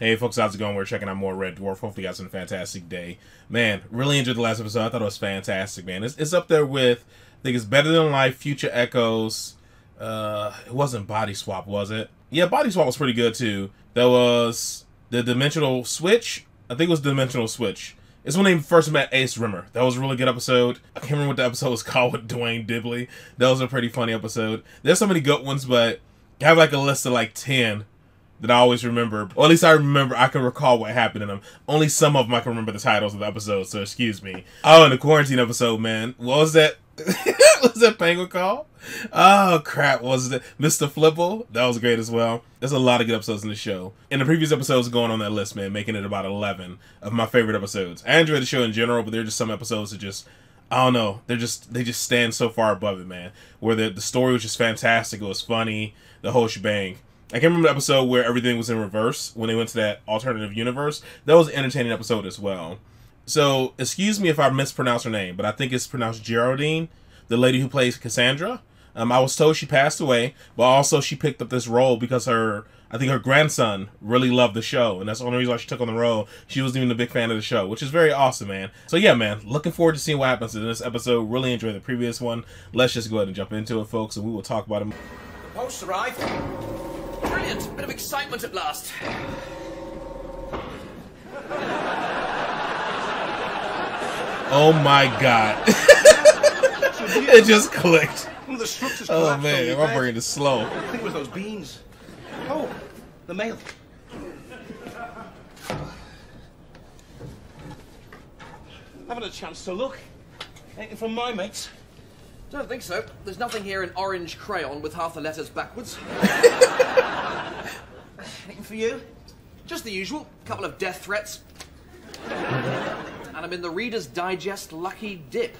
Hey folks, how's it going? We're checking out more Red Dwarf. Hopefully you guys had a fantastic day. Man, really enjoyed the last episode. I thought it was fantastic, man. It's, it's up there with, I think it's Better Than Life, Future Echoes. Uh, it wasn't Body Swap, was it? Yeah, Body Swap was pretty good too. There was the Dimensional Switch. I think it was Dimensional Switch. It's when they first met Ace Rimmer. That was a really good episode. I can't remember what the episode was called with Duane Dibbley. That was a pretty funny episode. There's so many good ones, but I have like a list of like 10 that I always remember, or at least I remember, I can recall what happened in them. Only some of them I can remember the titles of the episodes, so excuse me. Oh, in the quarantine episode, man. What was that? was that penguin Call? Oh crap, was it Mr. Flibble? That was great as well. There's a lot of good episodes in the show. And the previous episodes going on that list, man, making it about 11 of my favorite episodes. I enjoy the show in general, but there are just some episodes that just I don't know. They're just they just stand so far above it, man. Where the the story was just fantastic. It was funny, the whole shebang. I can't remember the episode where everything was in reverse when they went to that alternative universe. That was an entertaining episode as well. So, excuse me if I mispronounce her name, but I think it's pronounced Geraldine, the lady who plays Cassandra. Um, I was told she passed away, but also she picked up this role because her, I think her grandson really loved the show, and that's the only reason why she took on the role. She wasn't even a big fan of the show, which is very awesome, man. So yeah, man, looking forward to seeing what happens in this episode. Really enjoyed the previous one. Let's just go ahead and jump into it, folks, and we will talk about it. Post arrived. Brilliant. Bit of excitement at last. Oh my god. it just clicked. The structures Oh man, me my bed. brain is slow. I think it was those beans. Oh, the mail. Haven't a chance to look. Anything from my mates? Don't think so. There's nothing here in orange crayon with half the letters backwards. Anything for you? Just the usual. Couple of death threats. and I'm in the Reader's Digest Lucky Dip.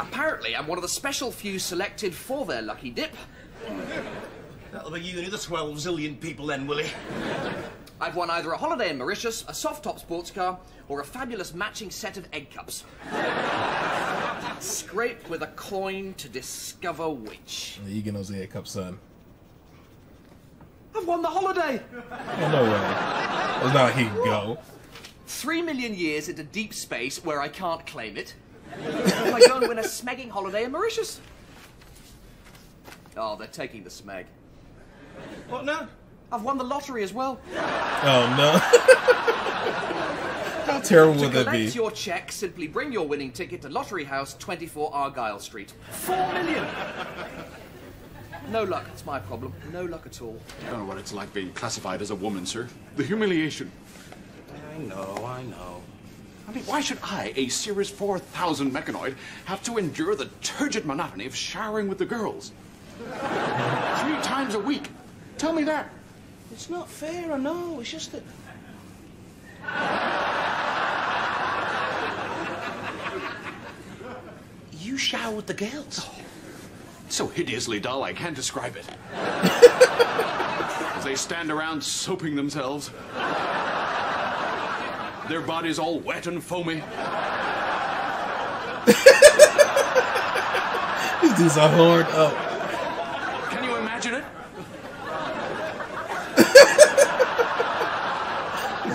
Apparently, I'm one of the special few selected for their Lucky Dip. That'll be you and the 12 zillion people then, Willie. I've won either a holiday in Mauritius, a soft-top sports car, or a fabulous matching set of egg cups. Scrape with a coin to discover which. You get those egg cup, son. I've won the holiday! Oh, no way. It's not like he can go. Three million years into deep space where I can't claim it. If I go and win a smegging holiday in Mauritius. Oh, they're taking the smeg. What now? I've won the lottery as well. Oh no. How terrible would that be? collect your check, simply bring your winning ticket to Lottery House, 24 Argyle Street. Four million! No luck, it's my problem. No luck at all. I don't know what it's like being classified as a woman, sir. The humiliation. I know, I know. I mean, why should I, a Series 4000 mechanoid, have to endure the turgid monotony of showering with the girls? Three times a week. Tell me that. It's not fair, I know. It's just that. You shower with the girls. So hideously dull, I can't describe it. As they stand around soaping themselves, their bodies all wet and foamy. These dudes are horned oh. up. Can you imagine it?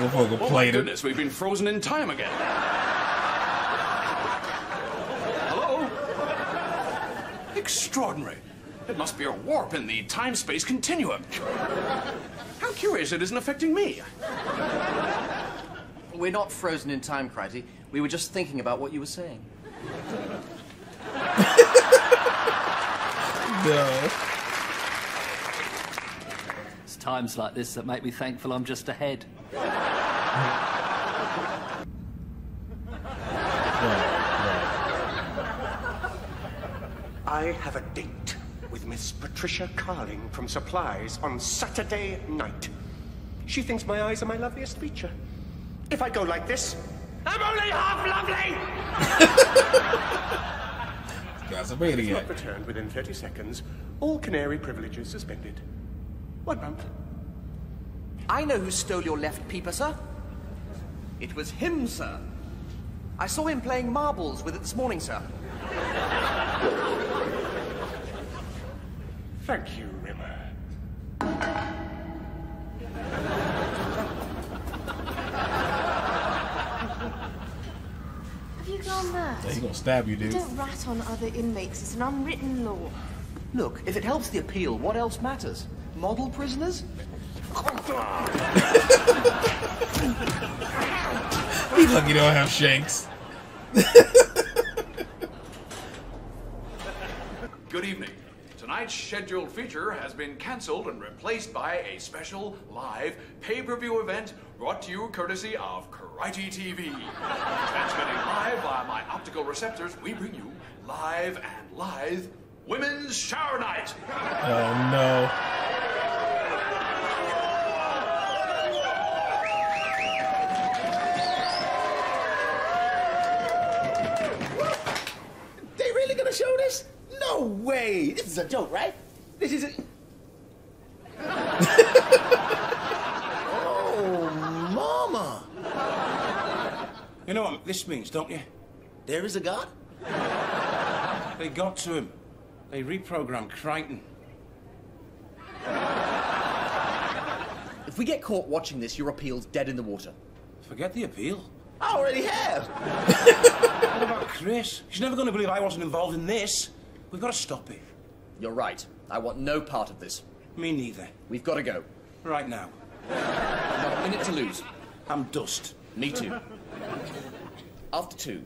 Oh, Motherfucker Oh my played it. goodness, we've been frozen in time again. Hello? Extraordinary. It must be a warp in the time-space continuum. How curious it isn't affecting me. We're not frozen in time, Krytie. We were just thinking about what you were saying. No. It's times like this that make me thankful I'm just ahead. I have a date with Miss Patricia Carling from Supplies on Saturday night. She thinks my eyes are my loveliest feature. If I go like this, I'm only half lovely! That's a If not returned within 30 seconds, all canary privileges suspended. What bump? I know who stole your left peeper, sir. It was him, sir. I saw him playing marbles with it this morning, sir. Thank you, Rimmer. Have you gone mad? He's gonna stab you, dude. You don't rat on other inmates. It's an unwritten law. Look, if it helps the appeal, what else matters? Model prisoners? He lucky don't have shanks. Good evening. Tonight's scheduled feature has been cancelled and replaced by a special live pay-per-view event brought to you courtesy of Krytie TV. Transmitting live via my optical receptors, we bring you live and lithe Women's Shower Night. Oh no. Is a joke, right? This is a. oh, mama! You know what this means, don't you? There is a God? They got to him. They reprogrammed Kryten. If we get caught watching this, your appeal's dead in the water. Forget the appeal. I already have. what about Chris? She's never going to believe I wasn't involved in this. We've got to stop it. You're right. I want no part of this. Me neither. We've got to go. Right now. Not a minute to lose. I'm dust. Me too. After two.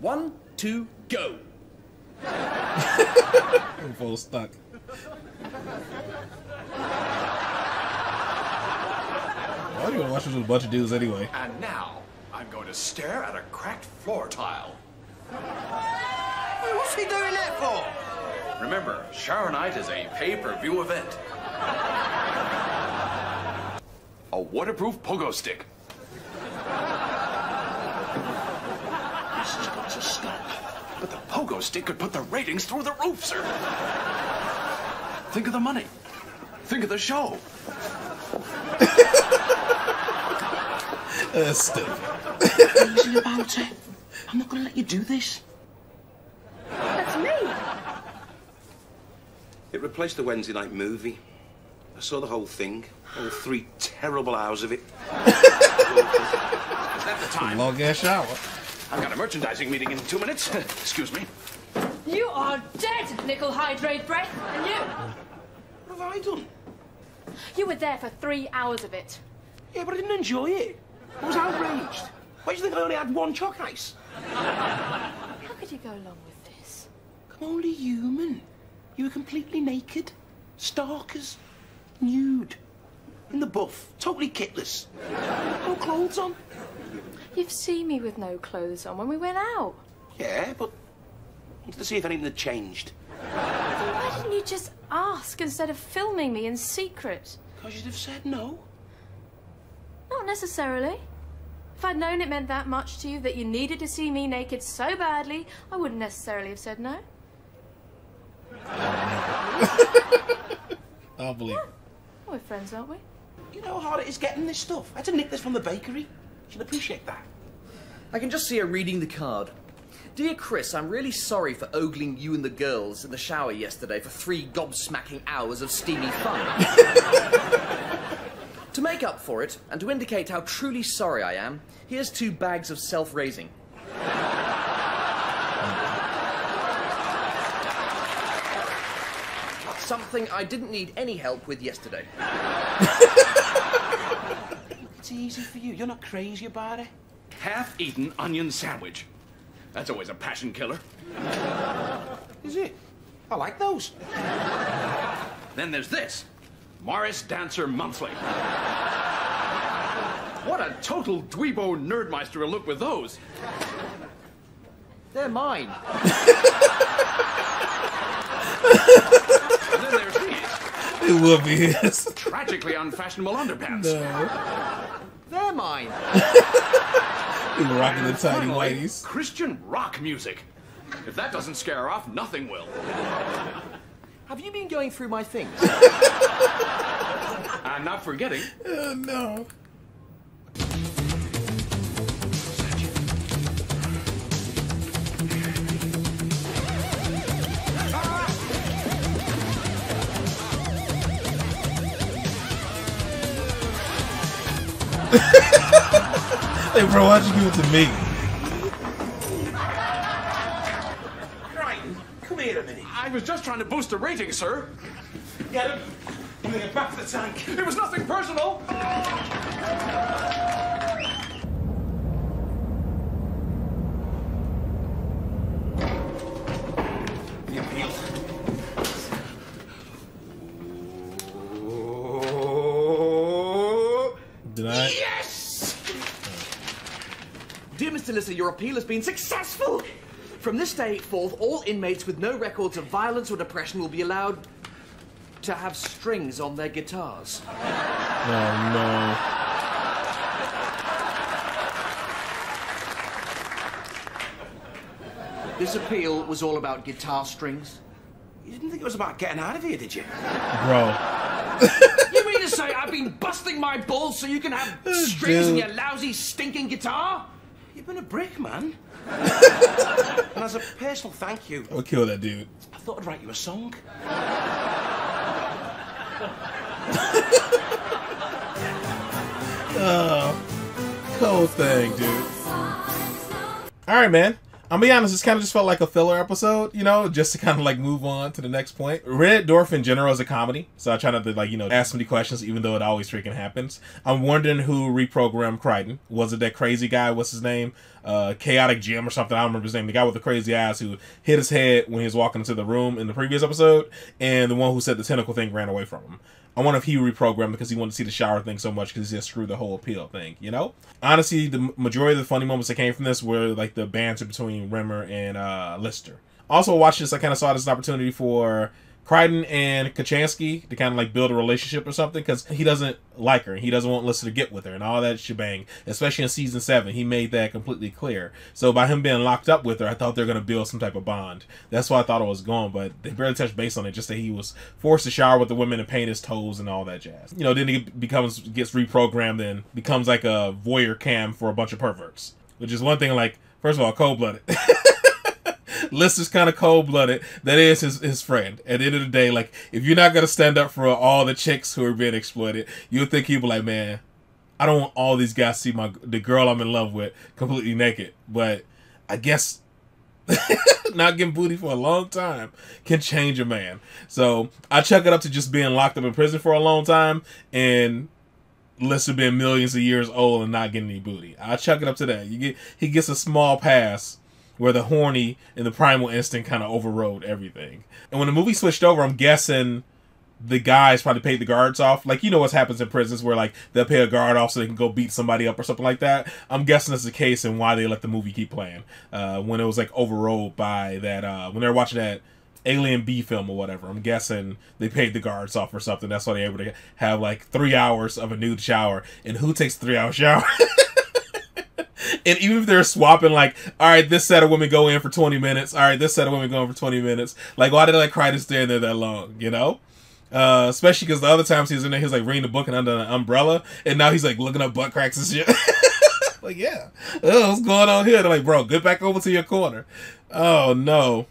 One, two, go! I'm full stuck. Why do you want to watch this with a bunch of dudes anyway? And now, I'm going to stare at a cracked floor tile. What's he doing that for? Remember, Shower Night is a pay-per-view event. A waterproof pogo stick. This has got to stop. But the pogo stick could put the ratings through the roof, sir. Think of the money. Think of the show. That's stupid. Easy about it. I'm not going to let you do this. That's me. It replaced the Wednesday night movie. I saw the whole thing, all three terrible hours of it. At the time, Long ass hour. I've got a merchandising meeting in two minutes. Excuse me. You are dead, nickel hydrate breath. And you? What have I done? You were there for three hours of it. Yeah, but I didn't enjoy it. I was outraged. Why do you think I only had one chalk ice? How could you go along with this? I'm only human. You were completely naked, stark as nude, in the buff, totally kitless, no clothes on. You've seen me with no clothes on when we went out. Yeah, but I wanted to see if anything had changed. Why didn't you just ask instead of filming me in secret? Because you'd have said no. Not necessarily. If I'd known it meant that much to you, that you needed to see me naked so badly, I wouldn't necessarily have said no. I'll believe it. We're friends, aren't we? You know how hard it is getting this stuff. I had to nick this from the bakery. You should appreciate that. I can just see her reading the card. Dear Chris, I'm really sorry for ogling you and the girls in the shower yesterday for three gobsmacking hours of steamy fun. to make up for it, and to indicate how truly sorry I am, here's two bags of self-raising. Something I didn't need any help with yesterday. It's easy for you. You're not crazy about it. Half-eaten onion sandwich. That's always a passion killer. Is it? I like those. Then there's this. Morris Dancer Monthly. What a total dweebo nerdmeister will look with those. They're mine. And then there's these. It would be his. Tragically unfashionable underpants. No. They're mine. He was rocking the tiny Finally, whiteys. Christian rock music. If that doesn't scare her off, nothing will. Have you been going through my things? I'm not forgetting Oh no. Hey, bro, why'd you give it to me? Come here a minute. I was just trying to boost the rating, sir. Get him. Get back to the tank. It was nothing personal. Dear Mr. Lister, your appeal has been successful! From this day forth, all inmates with no records of violence or depression will be allowed to have strings on their guitars. Oh no. This appeal was all about guitar strings. You didn't think it was about getting out of here, did you? Bro. You mean to say I've been busting my balls so you can have strings in your lousy, stinking guitar? You've been a brick, man. and as a personal thank you, I'll kill that dude. I thought I'd write you a song. oh, Cool thing, dude. Alright, man. I'm be honest, this kind of just felt like a filler episode, you know, just to kind of like move on to the next point. Red Dwarf in general is a comedy, so I try not to like, you know, ask many questions, even though it always freaking happens. I'm wondering who reprogrammed Kryten. Was it that crazy guy? What's his name? Uh, Chaotic Jim or something. I don't remember his name. The guy with the crazy eyes who hit his head when he was walking into the room in the previous episode, and the one who said the tentacle thing ran away from him. I wonder if he reprogrammed because he wanted to see the shower thing so much because he just screwed the whole appeal thing, you know? Honestly, the majority of the funny moments that came from this were like the banter between Rimmer and uh, Lister. Also, watching this, I kind of saw this as an opportunity for Kryten and Kochanski to kind of like build a relationship or something because he doesn't like her. And he doesn't want Lister to get with her and all that shebang. Especially in season seven, he made that completely clear. So by him being locked up with her, I thought they were going to build some type of bond. That's why I thought it was going, but they barely touched base on it. Just that he was forced to shower with the women and paint his toes and all that jazz. You know, then he becomes gets reprogrammed and becomes like a voyeur cam for a bunch of perverts, which is one thing. Like first of all, cold blooded. Lister's kind of cold blooded. That is his, his friend. At the end of the day, like if you're not gonna stand up for all the chicks who are being exploited, you'll think be like, man, I don't want all these guys to see my the girl I'm in love with completely naked. But I guess not getting booty for a long time can change a man. So I chuck it up to just being locked up in prison for a long time and Lister being millions of years old and not getting any booty. I chuck it up to that. You get he gets a small pass where the horny and the primal instinct kind of overrode everything. And when the movie switched over, I'm guessing the guys probably paid the guards off. Like you know what happens in prisons where like they'll pay a guard off so they can go beat somebody up or something like that. I'm guessing that's the case and why they let the movie keep playing. Uh, when it was like overrode by that uh, when they were watching that Alien B film or whatever. I'm guessing they paid the guards off or something. That's why they're able to have like three hours of a nude shower. And who takes three hour shower? And even if they're swapping, like, all right, this set of women go in for 20 minutes. All right, this set of women go in for 20 minutes. Like, why did I cry to stay in there that long? You know? Uh, especially because the other times he was in there, he was like reading the book and under an umbrella, and now he's like looking up butt cracks and shit. like, yeah, oh, what's going on here? They're like, bro, get back over to your corner. Oh no.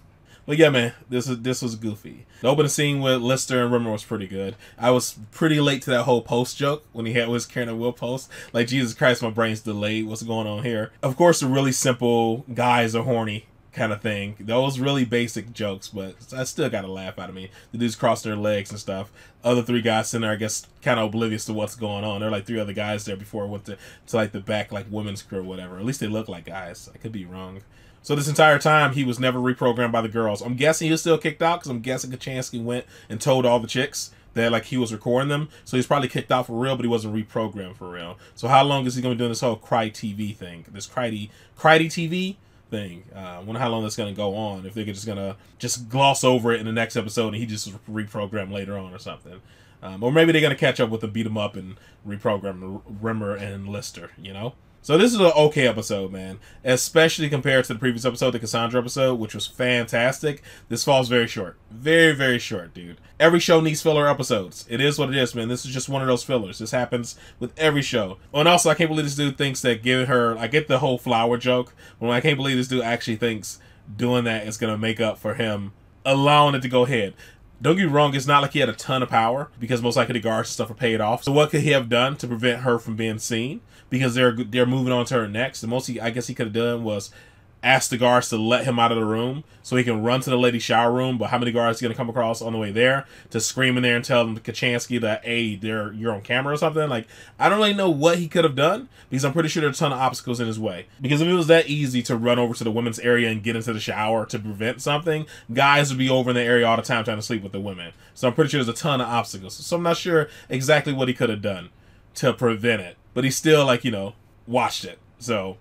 But yeah, man, this is this was goofy. The opening scene with Lister and Rimmer was pretty good. I was pretty late to that whole post joke when he had was carrying a will post. Like Jesus Christ, my brain's delayed. What's going on here? Of course, the really simple guys are horny kind of thing. Those really basic jokes, but I still got a laugh out of me. The dudes crossing their legs and stuff. Other three guys sitting there, I guess, kind of oblivious to what's going on. There are like three other guys there before I went to, to like the back, like women's crew or whatever. At least they look like guys. I could be wrong. So this entire time, he was never reprogrammed by the girls. I'm guessing he was still kicked out because I'm guessing Kochanski went and told all the chicks that like he was recording them. So he's probably kicked out for real, but he wasn't reprogrammed for real. So how long is he going to be doing this whole Cry TV thing? This Cry Cry TV thing. Uh, I wonder how long that's going to go on. If they're just going to just gloss over it in the next episode and he just reprogram later on or something. Um, or maybe they're going to catch up with the beat him up, and reprogram Rimmer and Lister, you know? So this is an okay episode, man. Especially compared to the previous episode, the Cassandra episode, which was fantastic. This falls very short. Very, very short, dude. Every show needs filler episodes. It is what it is, man. This is just one of those fillers. This happens with every show. Oh, and also, I can't believe this dude thinks that giving her... I get the whole flower joke, but I can't believe this dude actually thinks doing that is going to make up for him allowing it to go ahead. Don't get me wrong, it's not like he had a ton of power because most likely the guards and stuff are paid off. So what could he have done to prevent her from being seen? Because they're they're moving on to her next. The most he, I guess he could have done was ask the guards to let him out of the room so he can run to the lady shower room. But how many guards are gonna come across on the way there to scream in there and tell them Kochanski that hey, they're you're on camera or something? Like I don't really know what he could have done because I'm pretty sure there's a ton of obstacles in his way. Because if it was that easy to run over to the women's area and get into the shower to prevent something, guys would be over in the area all the time trying to sleep with the women. So I'm pretty sure there's a ton of obstacles. So I'm not sure exactly what he could have done to prevent it. But he still like, you know, watched it. So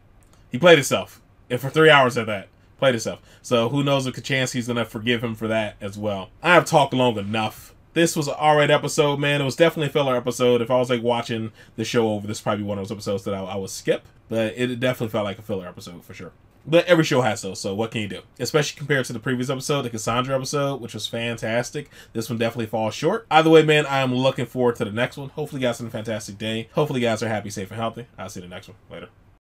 he played himself. And for three hours at that, played himself. So who knows if Kochanski's gonna forgive him for that as well. I have talked long enough. This was an alright episode, man. It was definitely a filler episode. If I was like watching the show over, this probably one of those episodes that I, I would skip. But it definitely felt like a filler episode for sure. But every show has those, so what can you do? Especially compared to the previous episode, the Cassandra episode, which was fantastic. This one definitely falls short. Either way, man, I am looking forward to the next one. Hopefully, you guys have a fantastic day. Hopefully, you guys are happy, safe, and healthy. I'll see you in the next one. Later.